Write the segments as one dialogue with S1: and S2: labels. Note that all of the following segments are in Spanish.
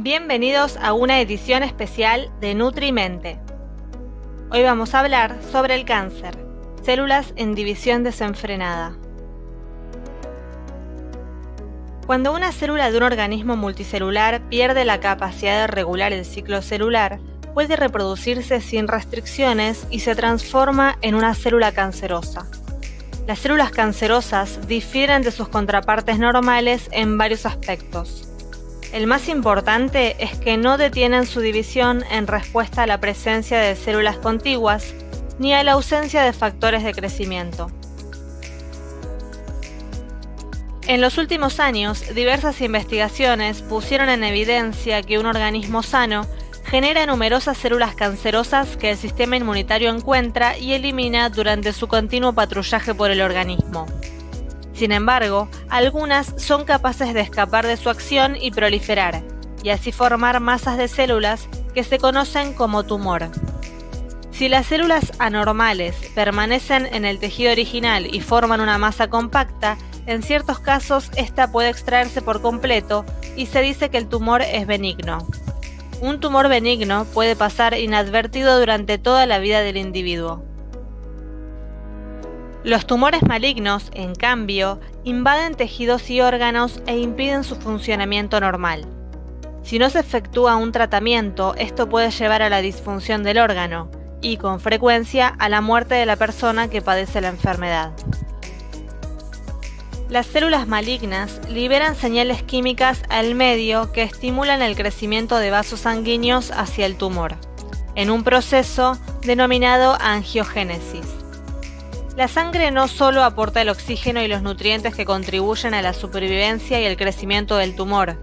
S1: Bienvenidos a una edición especial de Nutrimente. Hoy vamos a hablar sobre el cáncer, células en división desenfrenada. Cuando una célula de un organismo multicelular pierde la capacidad de regular el ciclo celular, puede reproducirse sin restricciones y se transforma en una célula cancerosa. Las células cancerosas difieren de sus contrapartes normales en varios aspectos. El más importante es que no detienen su división en respuesta a la presencia de células contiguas ni a la ausencia de factores de crecimiento. En los últimos años, diversas investigaciones pusieron en evidencia que un organismo sano genera numerosas células cancerosas que el sistema inmunitario encuentra y elimina durante su continuo patrullaje por el organismo. Sin embargo, algunas son capaces de escapar de su acción y proliferar, y así formar masas de células que se conocen como tumor. Si las células anormales permanecen en el tejido original y forman una masa compacta, en ciertos casos esta puede extraerse por completo y se dice que el tumor es benigno. Un tumor benigno puede pasar inadvertido durante toda la vida del individuo. Los tumores malignos, en cambio, invaden tejidos y órganos e impiden su funcionamiento normal. Si no se efectúa un tratamiento, esto puede llevar a la disfunción del órgano y, con frecuencia, a la muerte de la persona que padece la enfermedad. Las células malignas liberan señales químicas al medio que estimulan el crecimiento de vasos sanguíneos hacia el tumor, en un proceso denominado angiogénesis. La sangre no solo aporta el oxígeno y los nutrientes que contribuyen a la supervivencia y el crecimiento del tumor,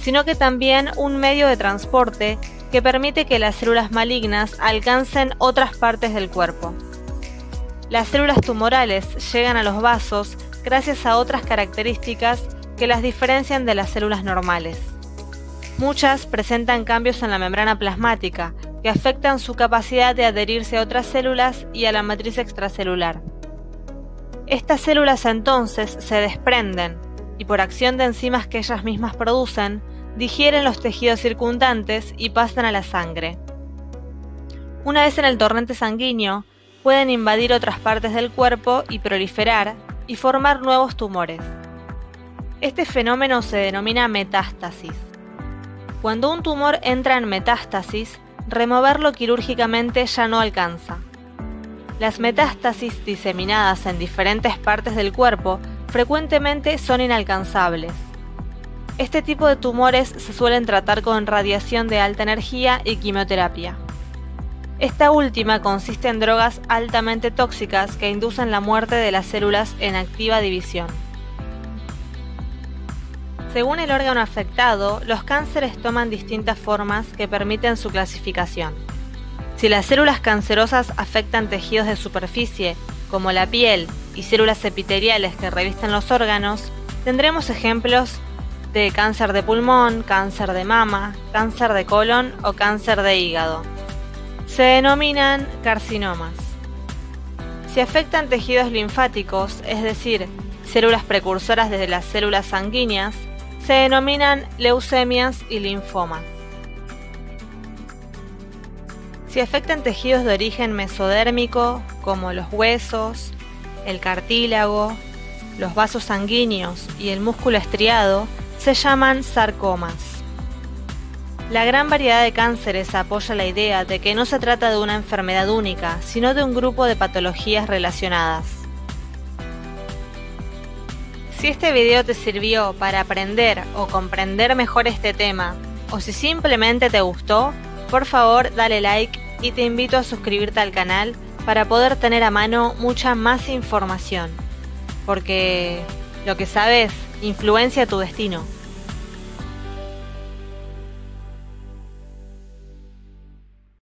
S1: sino que también un medio de transporte que permite que las células malignas alcancen otras partes del cuerpo. Las células tumorales llegan a los vasos gracias a otras características que las diferencian de las células normales. Muchas presentan cambios en la membrana plasmática, que afectan su capacidad de adherirse a otras células y a la matriz extracelular. Estas células entonces se desprenden y por acción de enzimas que ellas mismas producen, digieren los tejidos circundantes y pasan a la sangre. Una vez en el torrente sanguíneo, pueden invadir otras partes del cuerpo y proliferar y formar nuevos tumores. Este fenómeno se denomina metástasis. Cuando un tumor entra en metástasis, removerlo quirúrgicamente ya no alcanza. Las metástasis diseminadas en diferentes partes del cuerpo frecuentemente son inalcanzables. Este tipo de tumores se suelen tratar con radiación de alta energía y quimioterapia. Esta última consiste en drogas altamente tóxicas que inducen la muerte de las células en activa división. Según el órgano afectado, los cánceres toman distintas formas que permiten su clasificación. Si las células cancerosas afectan tejidos de superficie, como la piel y células epiteliales que revisten los órganos, tendremos ejemplos de cáncer de pulmón, cáncer de mama, cáncer de colon o cáncer de hígado. Se denominan carcinomas. Si afectan tejidos linfáticos, es decir, células precursoras desde las células sanguíneas, se denominan leucemias y linfomas. Si afectan tejidos de origen mesodérmico, como los huesos, el cartílago, los vasos sanguíneos y el músculo estriado, se llaman sarcomas. La gran variedad de cánceres apoya la idea de que no se trata de una enfermedad única, sino de un grupo de patologías relacionadas. Si este video te sirvió para aprender o comprender mejor este tema, o si simplemente te gustó, por favor dale like y te invito a suscribirte al canal para poder tener a mano mucha más información, porque lo que sabes influencia tu destino.